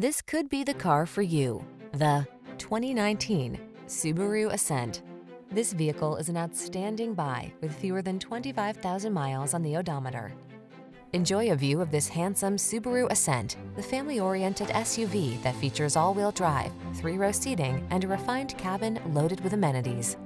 This could be the car for you. The 2019 Subaru Ascent. This vehicle is an outstanding buy with fewer than 25,000 miles on the odometer. Enjoy a view of this handsome Subaru Ascent, the family-oriented SUV that features all-wheel drive, three-row seating, and a refined cabin loaded with amenities.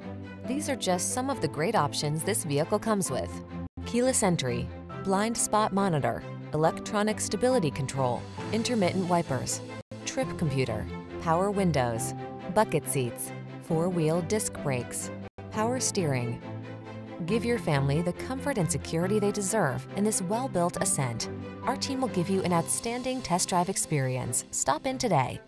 These are just some of the great options this vehicle comes with. Keyless entry, blind spot monitor, electronic stability control, intermittent wipers, trip computer, power windows, bucket seats, four-wheel disc brakes, power steering. Give your family the comfort and security they deserve in this well-built Ascent. Our team will give you an outstanding test drive experience. Stop in today.